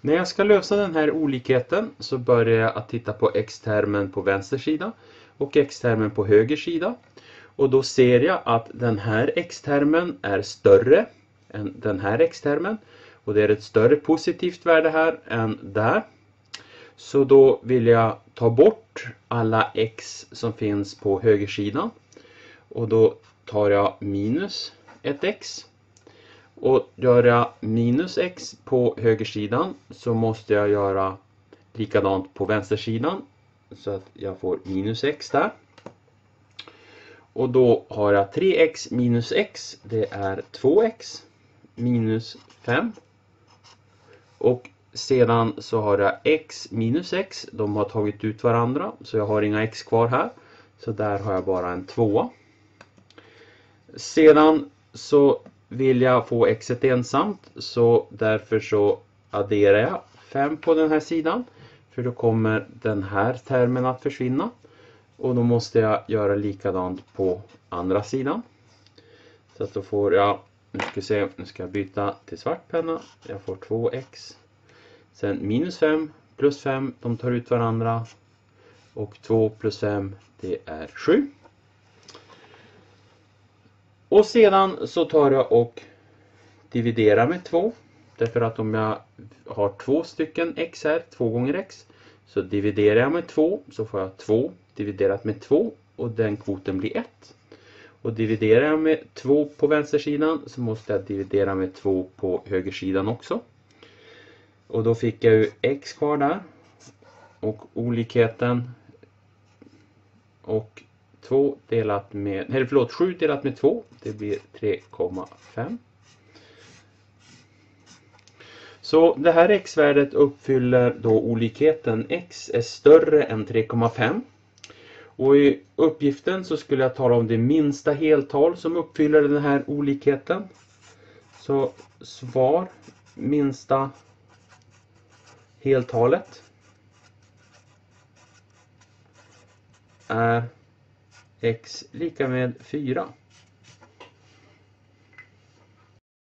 När jag ska lösa den här olikheten så börjar jag att titta på x-termen på vänster sida och x-termen på höger sida. Och då ser jag att den här x-termen är större än den här x-termen. Och det är ett större positivt värde här än där. Så då vill jag ta bort alla x som finns på högersidan. Och då tar jag minus ett x. Och gör jag minus x på högersidan så måste jag göra likadant på vänstersidan. Så att jag får minus x där. Och då har jag 3x minus x, det är 2x minus 5. Och sedan så har jag x minus x, de har tagit ut varandra så jag har inga x kvar här. Så där har jag bara en 2. Sedan så vill jag få x ensamt så därför så adderar jag 5 på den här sidan. För då kommer den här termen att försvinna. Och då måste jag göra likadant på andra sidan. Så att då får jag, nu ska, se, nu ska jag byta till svart penna. Jag får 2x. Sen minus 5 plus 5, de tar ut varandra. Och 2 plus 5, det är 7. Och sedan så tar jag och dividerar med 2. Därför att om jag har två stycken x här, 2 gånger x. Så dividerar jag med 2 så får jag 2 dividerat med 2 och den kvoten blir 1. Och dividerar jag med 2 på vänstersidan så måste jag dividera med 2 på högersidan också. Och då fick jag ju x kvar där. Och olikheten och 2 delat med, nej förlåt 7 delat med 2 det blir 3,5. Så det här x-värdet uppfyller då olikheten x är större än 3,5. Och i uppgiften så skulle jag tala om det minsta heltal som uppfyller den här olikheten. Så svar minsta heltalet är x lika med 4.